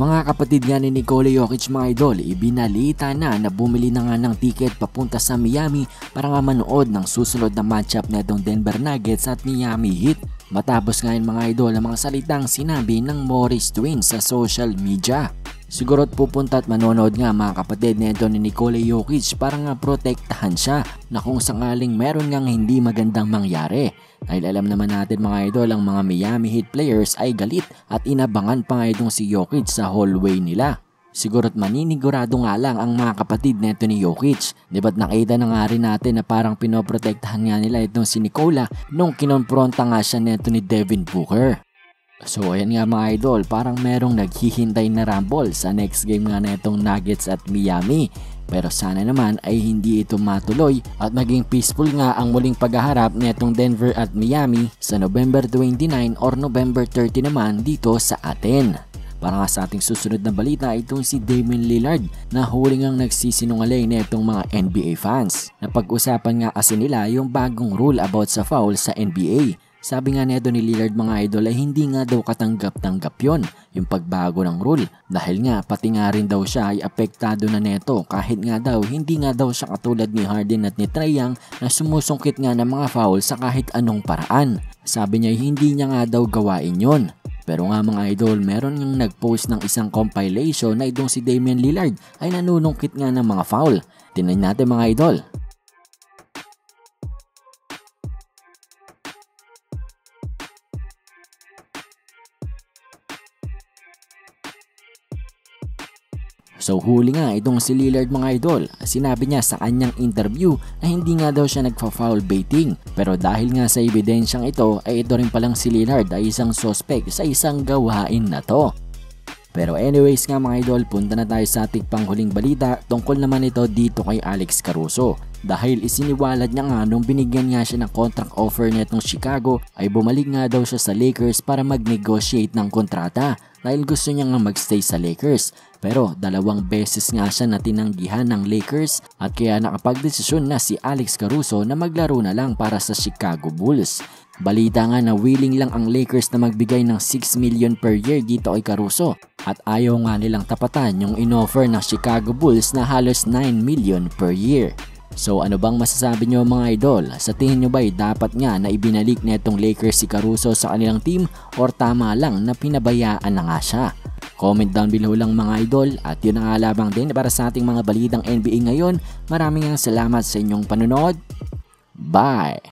Mga kapatid nga ni Nikola Jokic mga idol, ibinalita na na bumili na nga ng ticket papunta sa Miami para nga manood ng susunod na matchup netong Denver Nuggets at Miami Heat. Matapos nga yun mga idol ang mga salitang sinabi ng Morris Twins sa social media. Sigura't pupunta at manonood nga mga kapatid nito ni Nikola Jokic para nga protektahan siya na kung sakaling meron ngang hindi magandang mangyari. Dahil alam naman natin mga idol ang mga Miami Heat players ay galit at inabangan pa nga itong si Jokic sa hallway nila. Sigura't maninigurado nga lang ang mga kapatid neto ni Jokic. Di ba't nakita na nga rin natin na parang pinoprotektahan nga nila itong si Nikola nung kinonfronta nga siya neto ni Devin Booker. So ayan nga mga idol, parang merong naghihintay na rumble sa next game nga na itong Nuggets at Miami. Pero sana naman ay hindi ito matuloy at maging peaceful nga ang muling paghaharap netong Denver at Miami sa November 29 or November 30 naman dito sa atin. Para nga sa ating susunod na balita itong si Damian Lillard na huli ngang nagsisinungaling na itong mga NBA fans. Napag-usapan nga kasi nila yung bagong rule about sa foul sa NBA sabi nga neto ni Lillard mga idol ay hindi nga daw katanggap-tanggap yon yung pagbago ng rule dahil nga pati nga rin daw siya ay apektado na neto kahit nga daw hindi nga daw siya katulad ni Harden at ni Trae Young na sumusungkit nga ng mga foul sa kahit anong paraan. Sabi niya hindi niya nga daw gawain yon. Pero nga mga idol, meron ngang nag-post ng isang compilation na itong si Damian Lillard ay nanunungkit nga ng mga foul. Tingnan natin mga idol. So huli nga itong si Lillard mga idol, sinabi niya sa kanyang interview na hindi nga daw siya nagfa-foul baiting. Pero dahil nga sa ebidensyang ito ay ito rin palang si Lillard ay isang suspect sa isang gawain na to. Pero anyways nga mga idol, punta na tayo sa ating panghuling balita tungkol naman ito dito kay Alex Caruso. Dahil isiniwalat niya nga nung binigyan niya siya ng contract offer netong Chicago ay bumalik nga daw siya sa Lakers para mag-negotiate ng kontrata dahil gusto niya nga magstay sa Lakers. Pero dalawang beses nga siya na tinanggihan ng Lakers at kaya nakapagdesisyon na si Alex Caruso na maglaro na lang para sa Chicago Bulls. Balita nga na willing lang ang Lakers na magbigay ng 6 million per year dito kay Caruso at ayaw nga nilang tapatan yung inoffer ng Chicago Bulls na halos 9 million per year. So ano bang masasabi nyo mga idol? Sa tingin nyo ba ay dapat nga na ibinalik netong Lakers si Caruso sa kanilang team or tama lang na pinabayaan na nga siya? Comment down below lang mga idol at yun ang alabang din para sa ating mga balitang NBA ngayon. Maraming salamat sa inyong panonood. Bye!